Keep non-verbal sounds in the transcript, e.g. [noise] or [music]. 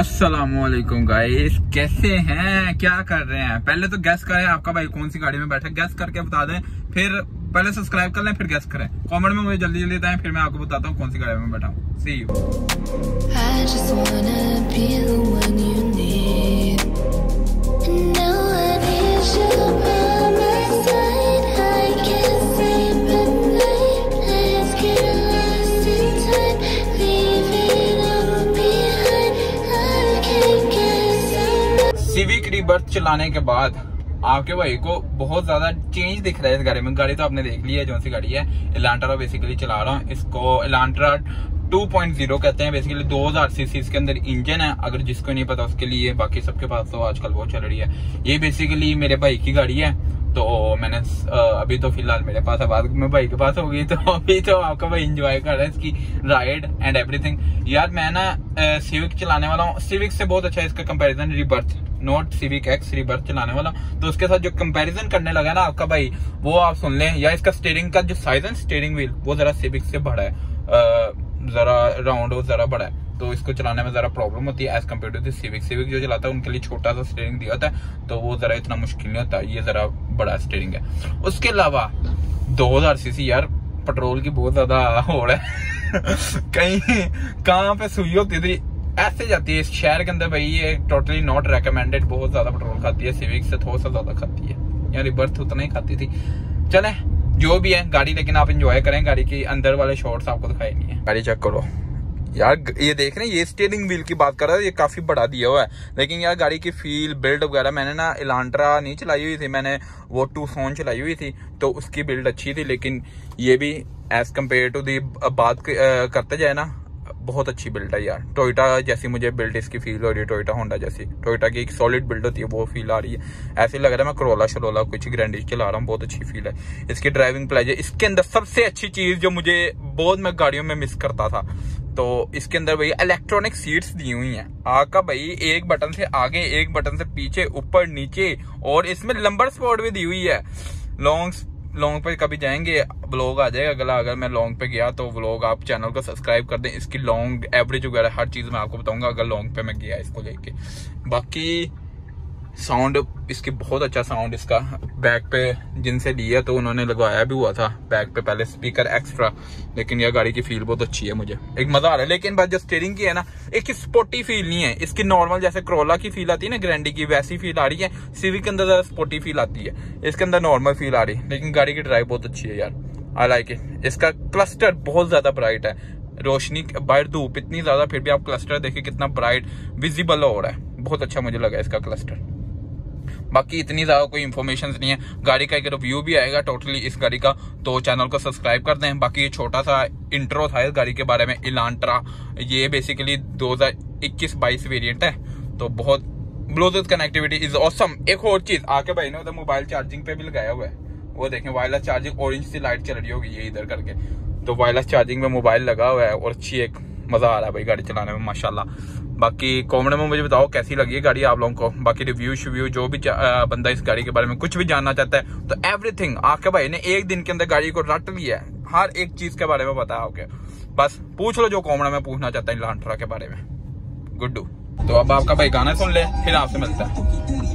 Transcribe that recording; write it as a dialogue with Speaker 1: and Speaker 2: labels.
Speaker 1: असलकुम गाइस कैसे हैं? क्या कर रहे हैं? पहले तो गैस करें आपका भाई कौन सी गाड़ी में बैठा गैस करके बता दें। फिर पहले सब्सक्राइब कर लें, फिर गैस करें। कमेंट में मुझे जल्दी जल्दी बताएँ, फिर मैं आपको बताता हूँ कौन सी गाड़ी में बैठा हूँ। सी सिविक रिबर्थ चलाने के बाद आपके भाई को बहुत ज़्यादा चेंज दिख रहा है इस गाड़ी में। गाड़ी तो आपने देख ली है, जो सी गाड़ी है। इलांट्रा बेसिकली चला रहा हूँ। इसको इलांट्रा 2.0 कहते हैं। बेसिकली 2000 सीसी इसके अंदर इंजन है। अगर जिसको नहीं पता उसके लिए, बाकी सबके पास तो आजकल वो चल रही है। ये बेसिकली मेरे भाई की गाड़ी है। तो मैंने अभी तो फ़िलहाल मेरे पास बाद में भाई के पास होगी तो अभी तो आपका भाई इंजॉय कर रहा है इसकी राइड एंड एवरीथिंग यार मैं ना सिविक चलाने वाला हूँ। सिविक से बहुत अच्छा है इसका comparison rebirth note Civic X rebirth चलाने वाला। तो उसके साथ जो कंपैरिजन करने लगा ना आपका भाई, वो आप सुन लें। या इसका स्टेयरिंग का जो साइज़ है स्टेयरिंग व्हील वो जरा सिविक से बड़ा है। जरा राउंड और जरा बड़ा है। तो इसको चलाने में जरा प्रॉब्लम होती है as compare to Civic Civic जो चलाता है, उनके लिए छोटा सा स्टेयरिंग दिया होता है तो वो जरा इतना मुश्किल नहीं होता। ये जरा बड़ा स्टेयरिंग है। उसके अलावा 2000 सीसी यार पेट्रोल की बहुत ज़्यादा होड़ है। [laughs] कहीं, कहाँ पे सुई होती थी? ऐसे जाती है, इस शहर के अंदर भाई ये टोटली नॉट रेकमेंडेड बहुत ज़्यादा पेट्रोल खाती है सिविक से थोड़ा सा ज़्यादा खाती है। यार रिबर्थ उतना ही खाती थी। चले, जो भी है, गाड़ी लेकिन आप इंजॉय करें, गाड़ी के अंदर वाले शॉर्ट्स आपको दिखाई नहीं है। गाड़ी चेक करो। यार, ये देख रहे हैं, ये स्टेयरिंग व्हील की बात कर रहा है, ये काफ़ी बड़ा दिया हुआ है। लेकिन यार, गाड़ी की फील बिल्ड वगैरह, मैंने ना इलांट्रा नहीं चलाई हुई थी, मैंने वो टू सोन चलाई हुई थी तो उसकी बिल्ड अच्छी थी, लेकिन ये भी एज कंपेयर टू दी बात करते जाए ना बहुत अच्छी बिल्ड है यार। टोयोटा जैसी मुझे बिल्ड इसकी फील हो रही है टोयोटा होंडा जैसी। टोयोटा की एक सॉलिड बिल्ड होती है, वो फील आ रही है। ऐसे लग रहा है मैं करोला शरोला कुछ ग्रैंडिज चला रहा हूँ, बहुत अच्छी फील है। इसकी ड्राइविंग प्लेजर इसके अंदर सबसे अच्छी चीज़ जो मुझे बहुत मैं गाड़ियों में मिस करता था तो इसके अंदर भाई इलेक्ट्रॉनिक सीट्स दी हुई हैं। आका भाई, एक बटन से आगे, एक बटन से पीछे, ऊपर, नीचे, और इसमें लंबर स्पॉट भी दी हुई है। लॉन्ग लॉन्ग पे कभी जाएँगे ब्लॉग आ जाएगा अगला। अगर मैं लॉन्ग पे गया तो ब्लॉग आप चैनल को सब्सक्राइब कर दें। इसकी लॉन्ग एवरेज वगैरह हर चीज़ मैं आपको बताऊँगा, अगर लॉन्ग पे मैं गया इसको लेके। बाकी साउंड इसकी बहुत अच्छा साउंड इसका। बैक पे जिनसे लिया तो उन्होंने लगवाया भी हुआ था। बैक पे पहले स्पीकर एक्स्ट्रा लेकिन यह गाड़ी की फील बहुत अच्छी है मुझे। एक मज़ा आ रहा है, लेकिन बात जो स्टेयरिंग की है ना, एक स्पोर्टी फील नहीं है। इसकी नॉर्मल जैसे क्रोला की फील आती है ना ग्रैंडी की, वैसी फील आ रही है। सिविक के अंदर ज़्यादा स्पोर्टी फील आती है। इसके अंदर नॉर्मल फील आ रही है। लेकिन गाड़ी की ड्राइव बहुत अच्छी है यार। आई लाइक इट इसका क्लस्टर बहुत ज़्यादा ब्राइट है। रोशनी बाहर धूप इतनी ज़्यादा, फिर भी आप क्लस्टर देखिए कितना ब्राइट विजिबल हो रहा है। बहुत अच्छा मुझे लगा इसका क्लस्टर बाकी इतनी ज़्यादा कोई इन्फॉर्मेशन नहीं है। गाड़ी का एक रिव्यू भी आएगा टोटली इस गाड़ी का तो चैनल को सब्सक्राइब कर दें। बाकी ये छोटा सा इंट्रो था इस गाड़ी के बारे में इलांट्रा ये बेसिकली 2021-22 वेरिएंट है तो बहुत ब्लूटूथ कनेक्टिविटी इज़ ऑसम एक और चीज़, आके भाई ने उधर मोबाइल चार्जिंग पे भी लगाया हुआ है। वो देखें वायरलेस चार्जिंग ऑरेंज सी लाइट चल रही होगी ये इधर करके। तो वायरलेस चार्जिंग में मोबाइल लगा हुआ है और अच्छी एक मज़ा आ रहा है भाई गाड़ी चलाने में, माशाल्लाह। बाकी कॉमेंट में मुझे बताओ, कैसी लगी है गाड़ी आप लोगों को? बाकी रिव्यू शिव्यू जो भी बंदा इस गाड़ी के बारे में कुछ भी जानना चाहता है तो एवरीथिंग आके भाई ने एक दिन के अंदर गाड़ी को रट लिया है। हर एक चीज़ के बारे में बताया ओके बस पूछ लो जो कॉमेंट में पूछना चाहता है लांट्रा के बारे में। गुड्डू। तो अब आपका भाई गाना सुन ले, फिर आपसे मिलता है।